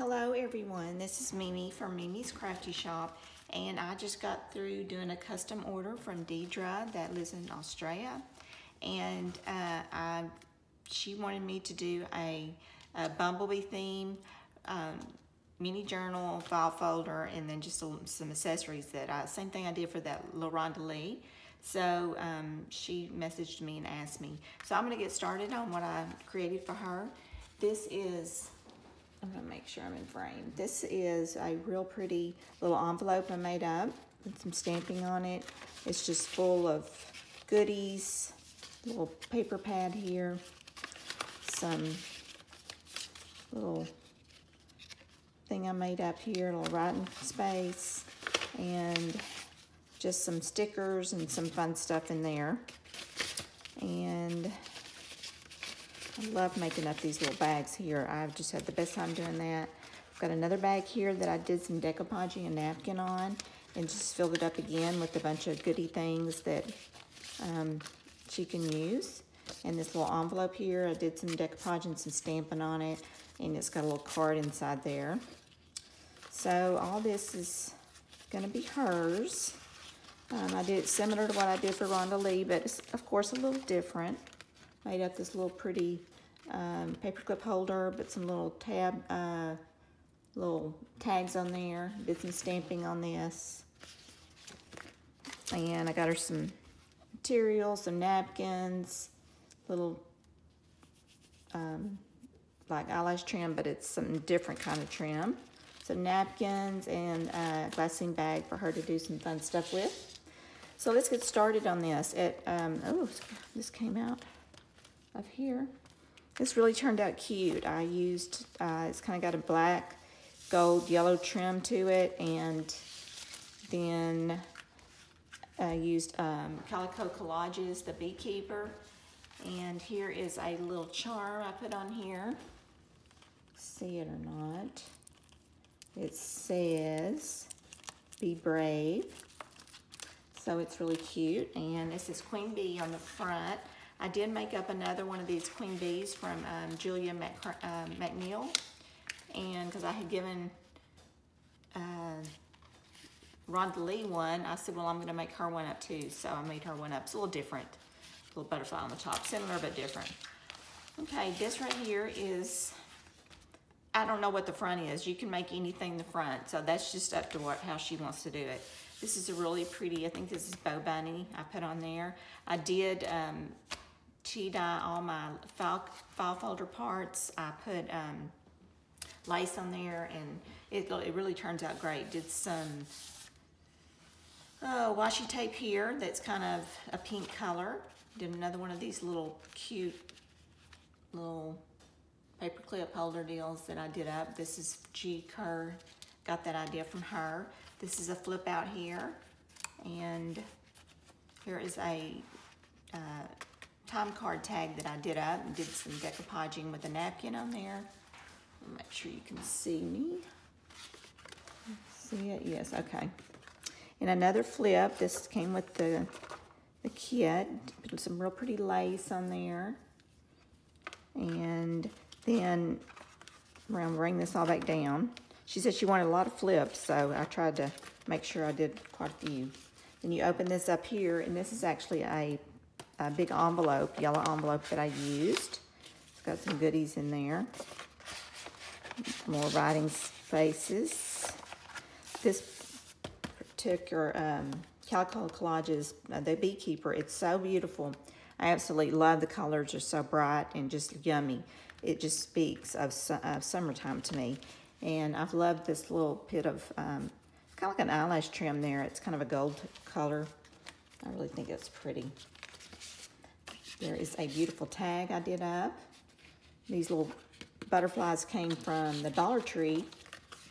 Hello everyone, this is Mimi from Mimi's Crafty Shoppe and I just got through doing a custom order from Dedree that lives in Australia and uh, I, she wanted me to do a, a bumblebee theme um, mini journal, file folder, and then just some, some accessories that I, same thing I did for that LaRonda Lee. So um, she messaged me and asked me. So I'm gonna get started on what I created for her. This is I'm gonna make sure I'm in frame. This is a real pretty little envelope I made up with some stamping on it. It's just full of goodies, little paper pad here, some little thing I made up here, a little writing space, and just some stickers and some fun stuff in there. And I love making up these little bags here. I've just had the best time doing that. I've got another bag here that I did some decoupaging and napkin on and just filled it up again with a bunch of goody things that um, she can use. And this little envelope here, I did some decoupaging, and some stamping on it, and it's got a little card inside there. So all this is gonna be hers. Um, I did it similar to what I did for Rhonda Lee, but it's of course a little different. Made up this little pretty um, paperclip holder, but some little tab, uh, little tags on there. Did some stamping on this. And I got her some materials, some napkins, little um, like eyelash trim, but it's some different kind of trim. Some napkins and a glassine bag for her to do some fun stuff with. So let's get started on this. It, um, oh, this came out of here. This really turned out cute. I used, uh, it's kind of got a black, gold, yellow trim to it, and then I used um, Calico Collages, the Beekeeper, and here is a little charm I put on here. See it or not. It says, be brave. So it's really cute, and this is Queen Bee on the front. I did make up another one of these queen bees from um, Julia uh, McNeil. And because I had given uh, Rhonda Lee one, I said, well, I'm going to make her one up too. So I made her one up. It's a little different. A little butterfly on the top. Similar but different. Okay, this right here is, I don't know what the front is. You can make anything the front. So that's just up to what how she wants to do it. This is a really pretty, I think this is Bo Bunny I put on there. I did um, dye all my file, file folder parts. I put um, lace on there and it, it really turns out great. Did some oh, washi tape here that's kind of a pink color. Did another one of these little cute little paper clip holder deals that I did up. This is G. Kerr. Got that idea from her. This is a flip out here. And here is a uh, time card tag that I did up and did some decoupaging with a napkin on there. Make sure you can see me. See it? Yes, okay. And another flip. This came with the, the kit. Put some real pretty lace on there. And then I'm to bring this all back down. She said she wanted a lot of flips, so I tried to make sure I did quite a few. Then you open this up here, and this is actually a a big envelope, yellow envelope that I used. It's got some goodies in there. More writing spaces. This particular um, Calico Collages, uh, the Beekeeper, it's so beautiful. I absolutely love the colors. They're so bright and just yummy. It just speaks of, of summertime to me. And I've loved this little bit of, um, kind of like an eyelash trim there. It's kind of a gold color. I really think it's pretty. There is a beautiful tag I did up. These little butterflies came from the Dollar Tree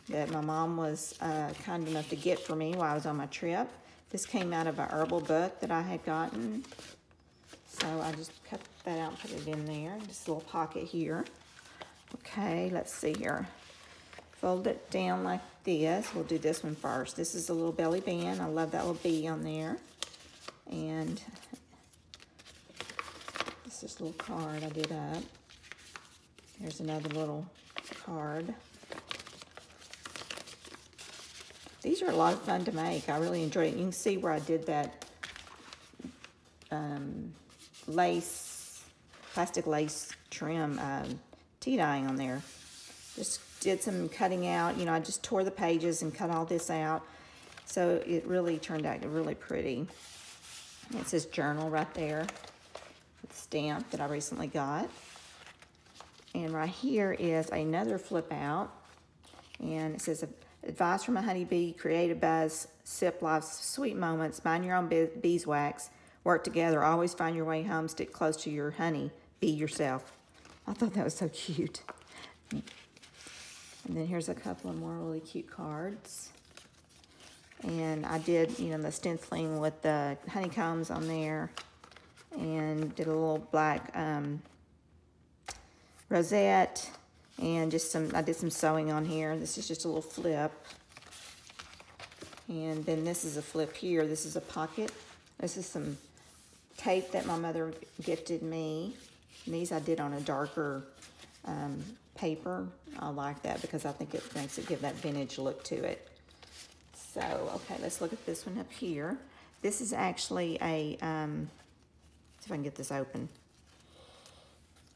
that my mom was uh, kind enough to get for me while I was on my trip. This came out of a herbal book that I had gotten. So I just cut that out and put it in there. Just a little pocket here. Okay, let's see here. Fold it down like this. We'll do this one first. This is a little belly band. I love that little bee on there. And this little card I did up. Here's another little card. these are a lot of fun to make. I really enjoyed it. You can see where I did that um, lace, plastic lace trim um, tea dyeing on there. Just did some cutting out. You know, I just tore the pages and cut all this out. So it really turned out really pretty. It says journal right there. Stamp that I recently got. And right here is another flip out. And it says, advice from a honeybee, create a buzz, sip life's sweet moments, mind your own beeswax, work together, always find your way home, stick close to your honey, be yourself. I thought that was so cute. And then here's a couple of more really cute cards. And I did, you know, the stenciling with the honeycombs on there. And did a little black um, rosette. And just some, I did some sewing on here. This is just a little flip. And then this is a flip here. This is a pocket. This is some tape that my mother gifted me. And these I did on a darker um, paper. I like that because I think it makes it give that vintage look to it. So, okay, let's look at this one up here. This is actually a, um, see if I can get this open,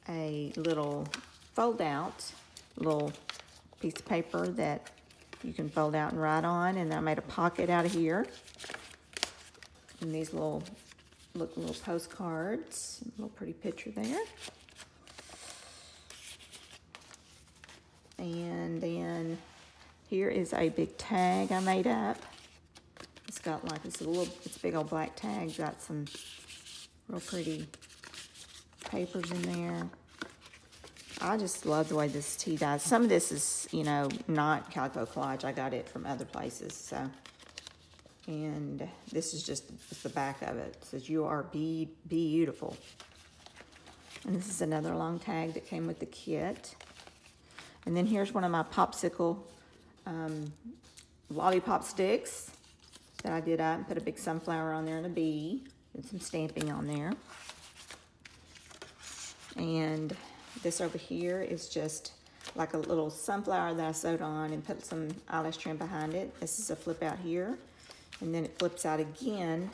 a little fold out, little piece of paper that you can fold out and write on. And I made a pocket out of here. And these little, look, little postcards, a little pretty picture there. And then here is a big tag I made up. It's got like, it's a little, it's a big old black tag. Got some real pretty papers in there. I just love the way this tea dyes. Some of this is, you know, not Calico Collage. I got it from other places, so. And this is just the back of it. It says, you are be beautiful. And this is another long tag that came with the kit. And then here's one of my popsicle um, lollipop sticks that I did up and put a big sunflower on there and a bee some stamping on there. And this over here is just like a little sunflower that I sewed on and put some eyelash trim behind it. This is a flip out here. And then it flips out again.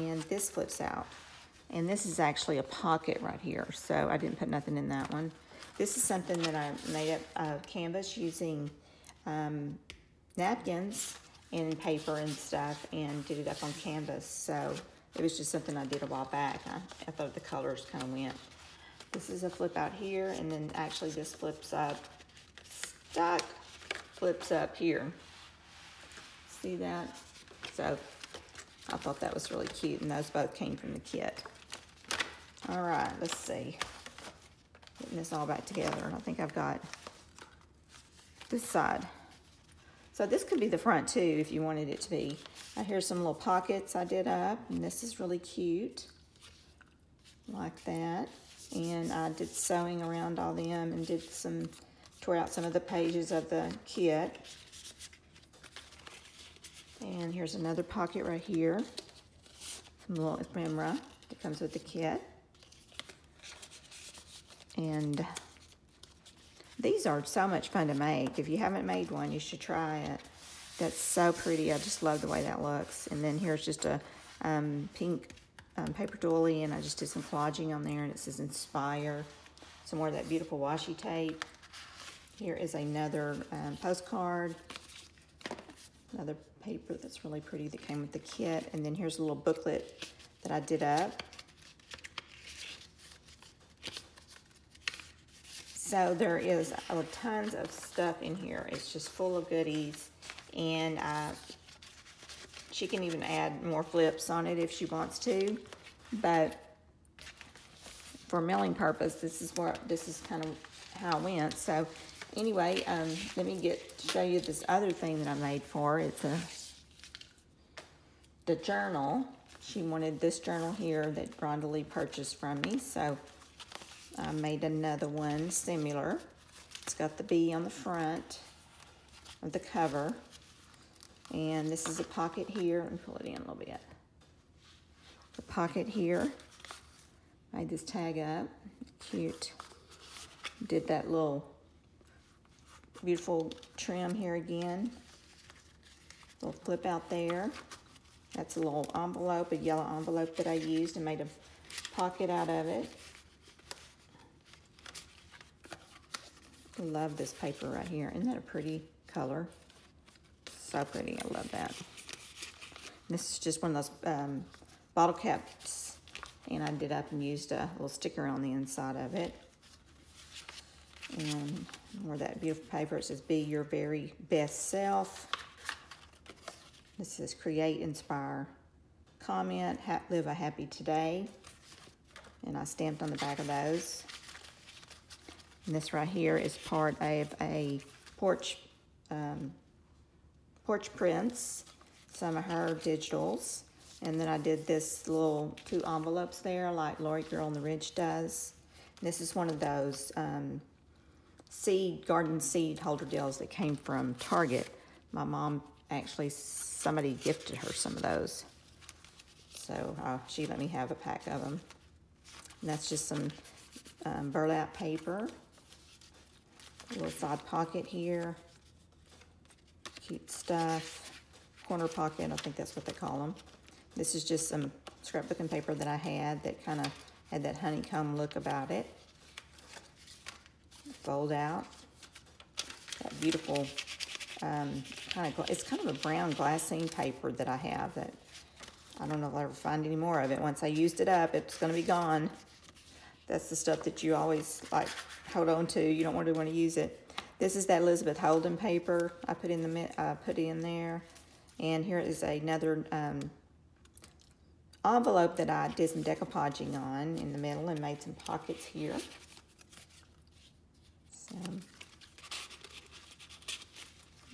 And this flips out. And this is actually a pocket right here. So I didn't put nothing in that one. This is something that I made up of canvas using um, napkins and paper and stuff and did it up on canvas. So it was just something I did a while back. I, thought the colors kind of went. This is a flip out here and then actually this flips up, stuck, flips up here. See that? So I thought that was really cute and those both came from the kit. All right, let's see getting this all back together. And I think I've got this side. So this could be the front too if you wanted it to be. I here's some little pockets I did up and this is really cute like that. And I did sewing around all them and did some, tore out some of the pages of the kit. And here's another pocket right here. Some little ephemera that comes with the kit. And these are so much fun to make. If you haven't made one, you should try it. That's so pretty. I just love the way that looks. And then here's just a um, pink um, paper doily, and I just did some collaging on there, and it says Inspire. Some more of that beautiful washi tape. Here is another um, postcard. Another paper that's really pretty that came with the kit. And then here's a little booklet that I did up. So there is tons of stuff in here. It's just full of goodies. And uh, she can even add more flips on it if she wants to. But for mailing purpose, this is what this is kind of how I went. So anyway, um, let me get to show you this other thing that I made for. It's a the journal. She wanted this journal here that Rhonda Lee purchased from me. So I made another one similar. It's got the bee on the front of the cover. And this is a pocket here. Let me pull it in a little bit. The pocket here. Made this tag up. Cute. Did that little beautiful trim here again. Little flip out there. That's a little envelope, a yellow envelope that I used and made a pocket out of it. Love this paper right here. Isn't that a pretty color? So pretty, I love that. This is just one of those um, bottle caps and I did up and used a little sticker on the inside of it. And more that beautiful paper, it says be your very best self. This says create, inspire, comment, live a happy today. And I stamped on the back of those. And this right here is part of a porch, um, porch prints, some of her digitals. And then I did this little two envelopes there like Laurie Girl on the Ridge does. This is one of those um, seed, garden seed holder deals that came from Target. My mom actually, somebody gifted her some of those. So uh, she let me have a pack of them. And that's just some um, burlap paper. Little side pocket here. Cute stuff. Corner pocket, I think that's what they call them. This is just some scrapbooking paper that I had that kind of had that honeycomb look about it. Fold out. That beautiful um, kind of, it's kind of a brown glassine paper that I have that I don't know if I'll ever find any more of it. Once I used it up, it's going to be gone. That's the stuff that you always like hold on to. You don't want to want to use it. This is that Elizabeth Holden paper I put in the I put in there, and here is another um, envelope that I did some decoupaging on in the middle and made some pockets here. So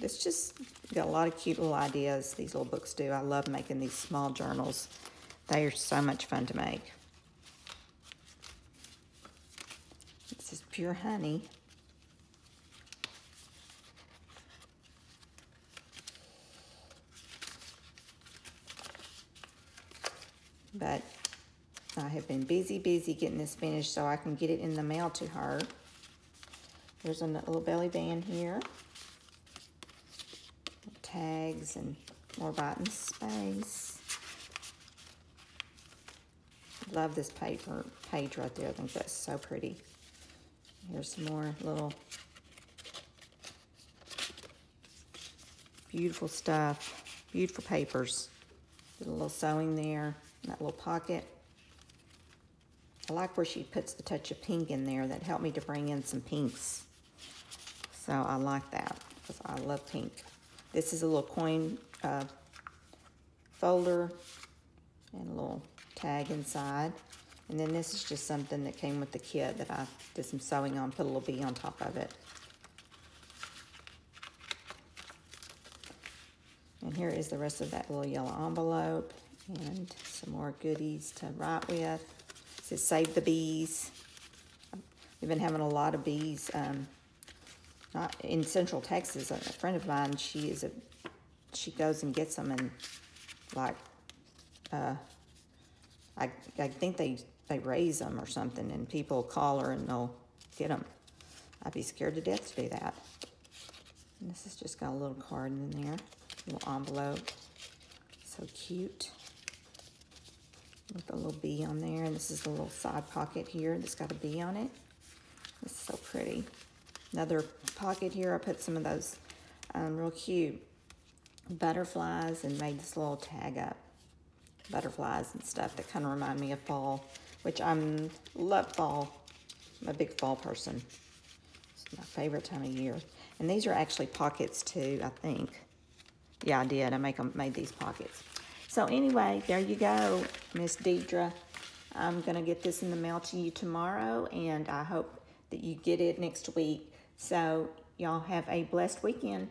it's just got a lot of cute little ideas these little books do. I love making these small journals. They are so much fun to make. This is pure honey. But I have been busy, busy getting this finished so I can get it in the mail to her. There's a little belly band here tags and more button space. Love this paper page right there. I think that's so pretty. Here's some more little beautiful stuff. Beautiful papers. Did a little sewing there. That little pocket. I like where she puts the touch of pink in there. That helped me to bring in some pinks. So I like that because I love pink. This is a little coin uh, folder and a little tag inside. And then this is just something that came with the kit that I did some sewing on, put a little bee on top of it. And here is the rest of that little yellow envelope and some more goodies to write with. It says save the bees. We've been having a lot of bees um, not in Central Texas. A friend of mine, she is a, she goes and gets them and like, uh, I I think they they raise them or something, and people call her and they'll get them. I'd be scared to death to do that. And this has just got a little card in there, little envelope. So cute. With a little bee on there. And this is a little side pocket here that's got a bee on it. It's so pretty. Another pocket here, I put some of those um, real cute butterflies and made this little tag up. Butterflies and stuff that kind of remind me of fall, which I'm love fall. I'm a big fall person. It's my favorite time of year. And these are actually pockets too, I think. Yeah, I did. I make them, made these pockets. So anyway, there you go, Miss Dedree. I'm going to get this in the mail to you tomorrow, and I hope that you get it next week. So y'all have a blessed weekend.